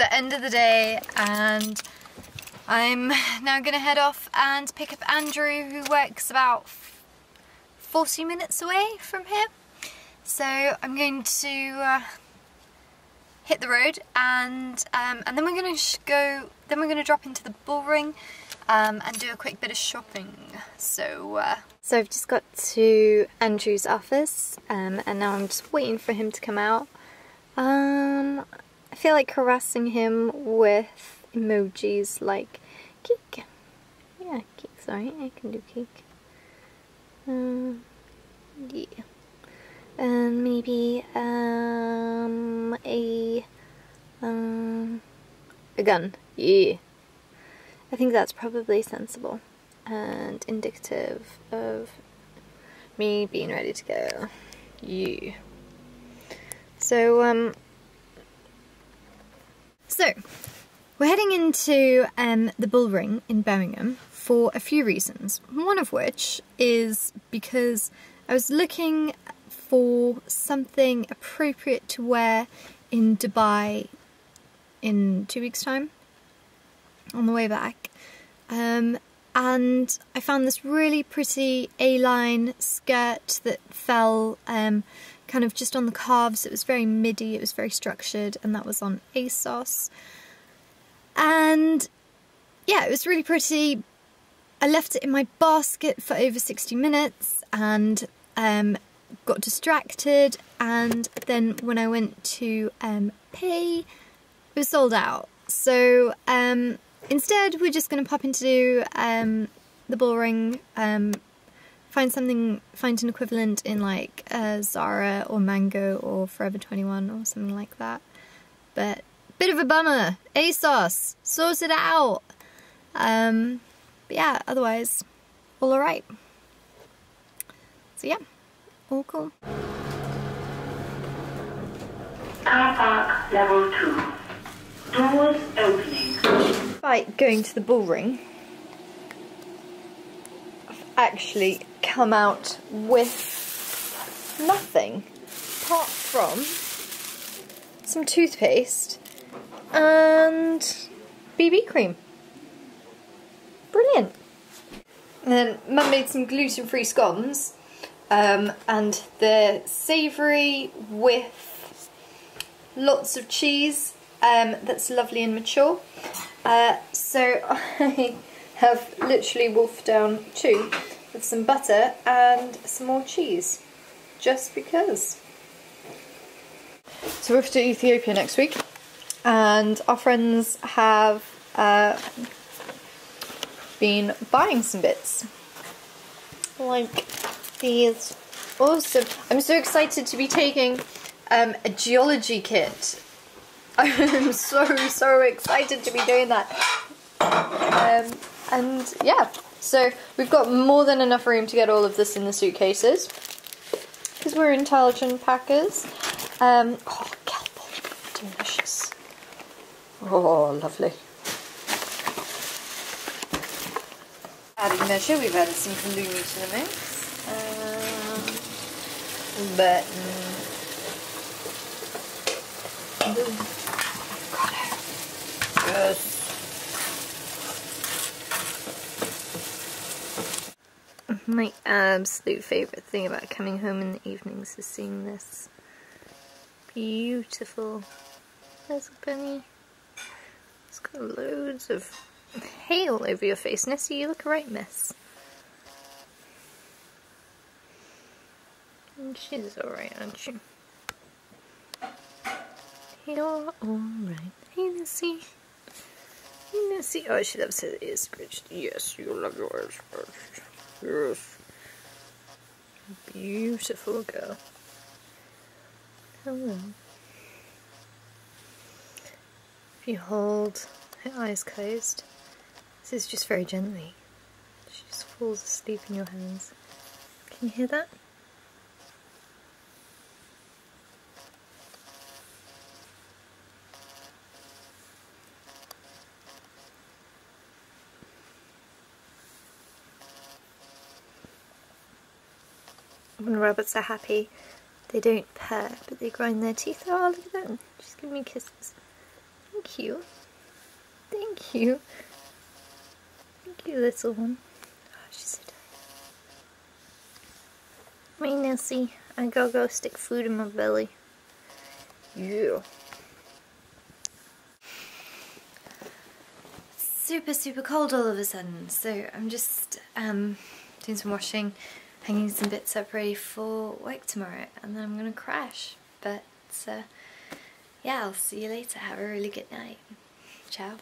the end of the day and I'm now gonna head off and pick up Andrew who works about 40 minutes away from here. So I'm going to uh, hit the road and um, and then we're gonna go then we're gonna drop into the bullring um, and do a quick bit of shopping. So uh, so I've just got to Andrew's office um, and now I'm just waiting for him to come out. Um, feel like harassing him with emojis like cake. Yeah, cake, sorry, I can do cake. Um, yeah. And maybe um, a um, a gun. Yeah. I think that's probably sensible and indicative of me being ready to go. Yeah. So, um, so we're heading into um, the Bullring in Birmingham for a few reasons. One of which is because I was looking for something appropriate to wear in Dubai in two weeks' time on the way back. Um, and I found this really pretty A-line skirt that fell um, kind of just on the calves. It was very midi, it was very structured, and that was on ASOS. And yeah, it was really pretty. I left it in my basket for over 60 minutes and um, got distracted. And then when I went to um, pay, it was sold out. So um, instead, we're just going to pop into um, the Bullring, um, find something, find an equivalent in like uh, Zara or Mango or Forever 21 or something like that. But bit of a bummer. ASOS, sort it out. Um, but yeah, otherwise, all alright. So yeah, all cool. Car park level 2. Doors opening. Despite going to the bullring, actually come out with nothing apart from some toothpaste and BB cream. Brilliant. And then mum made some gluten-free scones um, and they're savoury with lots of cheese um, that's lovely and mature. Uh, so I have literally wolfed down two with some butter and some more cheese, just because. So we're off to Ethiopia next week and our friends have uh, been buying some bits. Like these. Awesome. I'm so excited to be taking um, a geology kit. I'm so so excited to be doing that. Um, and yeah so we've got more than enough room to get all of this in the suitcases because we're intelligent packers um, oh kelp delicious Oh, lovely. Added measure, we've added some halloumi to the mix. Um, button. Avocado. Yes. My absolute favourite thing about coming home in the evenings is seeing this beautiful little bunny. It's got loads of hail over your face. Nessie, you look right, miss. And she's alright, aren't you? You're alright. Hey, Nessie. Hey, Nessie. Oh, she loves her ears scratched. Yes, you love your ears scratched. Yes. Beautiful girl. Hello. If you hold her eyes closed, this is just very gently. She just falls asleep in your hands. Can you hear that? When rabbits are happy, they don't purr, but they grind their teeth. Oh, look at that. She's giving me kisses. Thank you. Thank you. Thank you, little one. Oh, she's so tired. Me, Nessie. I gotta go stick food in my belly. Yeah. Super, super cold all of a sudden, so I'm just um, doing some washing, hanging some bits up ready for work tomorrow, and then I'm gonna crash. But uh, yeah, I'll see you later. Have a really good night. Ciao.